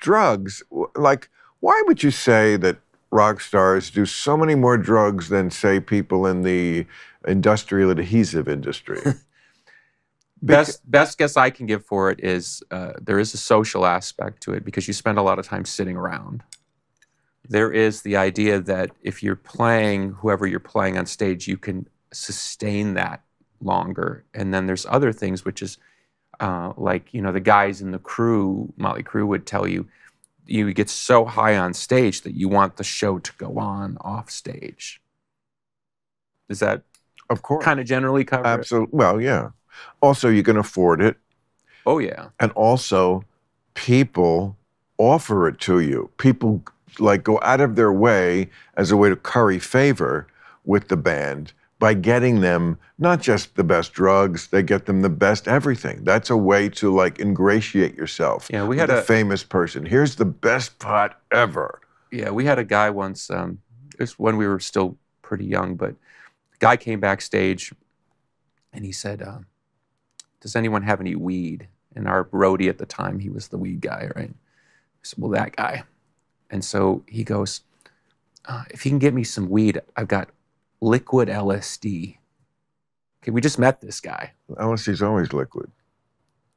drugs, like, why would you say that rock stars do so many more drugs than, say, people in the industrial adhesive industry? Best best guess I can give for it is uh, there is a social aspect to it because you spend a lot of time sitting around. There is the idea that if you're playing whoever you're playing on stage, you can sustain that longer. And then there's other things, which is uh, like you know the guys in the crew, Mötley Crüe would tell you, you get so high on stage that you want the show to go on off stage. Is that Of course. kind of generally cover? it? Absolutely. Well, yeah. Also, you can afford it. Oh yeah. And also, people offer it to you. People like go out of their way as a way to curry favor with the band by getting them not just the best drugs, they get them the best everything. That's a way to like ingratiate yourself. Yeah, we had a- famous person. Here's the best pot ever. Yeah, we had a guy once. Um, it was when we were still pretty young, but the guy came backstage, and he said, uh, "Does anyone have any weed?" And our roadie at the time, he was the weed guy, right? I said, "Well, that guy." And so he goes, uh, "If you can get me some weed, I've got liquid LSD." Okay, we just met this guy. LSD's always liquid.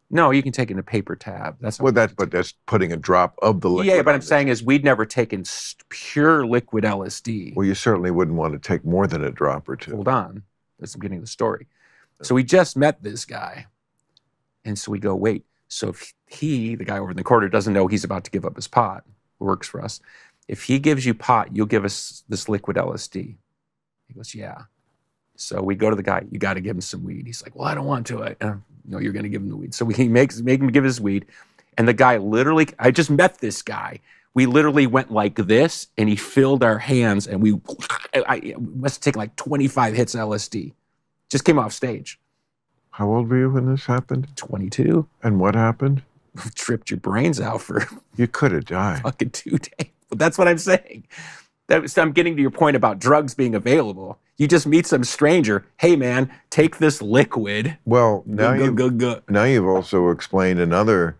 No, you can take it in a paper tab. That's Well, that's but that's putting a drop of the liquid. yeah. But I'm saying is we'd never taken s- pure liquid LSD. Well, you certainly wouldn't want to take more than a drop or two. hold on. That's the beginning of the story. So we just met this guy. And so we go, wait. So if he, the guy over in the corner, doesn't know he's about to give up his pot, works for us, if he gives you pot, you'll give us this liquid LSD. He goes, yeah. So we go to the guy, you got to give him some weed. He's like, well, I don't want to. I, uh, no, you're going to give him the weed. So we makes make him give his weed. And the guy literally, I just met this guy. We literally went like this and he filled our hands and we I, I must have taken like 25 hits of LSD. Just came off stage. How old were you when this happened? 22. And what happened? Tripped your brains out for You could have died. fucking two days. But that's what I'm saying. That, so I'm getting to your point about drugs being available. You just meet some stranger. Hey man, take this liquid. Well, now Go, you go, go, go. now you've also explained another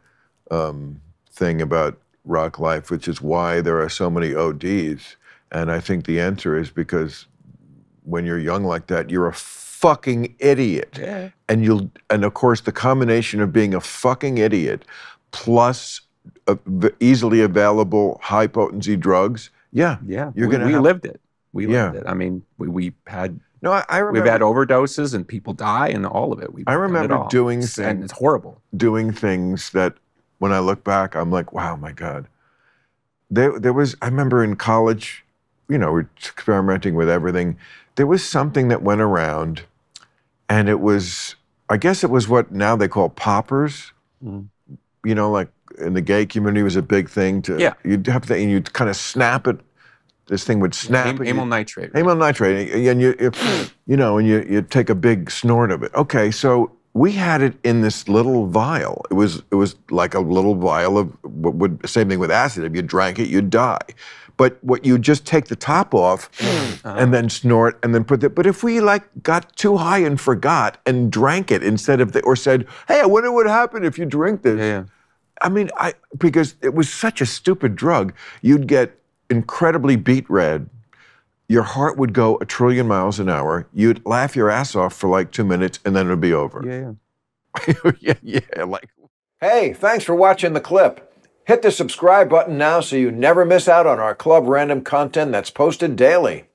um, thing about rock life, which is why there are so many ODs. And I think the answer is because when you're young like that, you're a fucking idiot. Yeah. And you'll and of course the combination of being a fucking idiot plus uh, easily available high potency drugs. Yeah. Yeah. You're we, gonna we have- lived it. We Yeah. lived it. I mean, we, we had No, I, I remember we've had overdoses and people die and all of it. We've I done it remember doing It's- and things- it's horrible. doing things that when I look back, I'm like, wow, my God. There, there was, I remember in college, you know, we're experimenting with everything. There was something that went around, and it was, I guess it was what now they call poppers. Mhm. You know, like in the gay community was a big thing to, Yeah. you'd have to, and you'd kind of snap it. This thing would snap Am- amyl nitrate. amyl nitrate, and you, you, you know, and you, you take a big snort of it. Okay, so we had it in this little vial. It was it was like a little vial of what would same thing with acid. If you drank it, you'd die. But what you just take the top off uh-huh. and then snort and then put the. But if we like got too high and forgot and drank it instead of the, or said, "Hey, I wonder what happened if you drink this." Yeah, yeah. I mean, I because it was such a stupid drug. You'd get incredibly beet red. Your heart would go a trillion miles an hour. You'd laugh your ass off for like two minutes, and then it'd be over. Yeah, yeah. yeah, yeah. Like. Hey, thanks for watching the clip. Hit the subscribe button now so you never miss out on our club random content that's posted daily.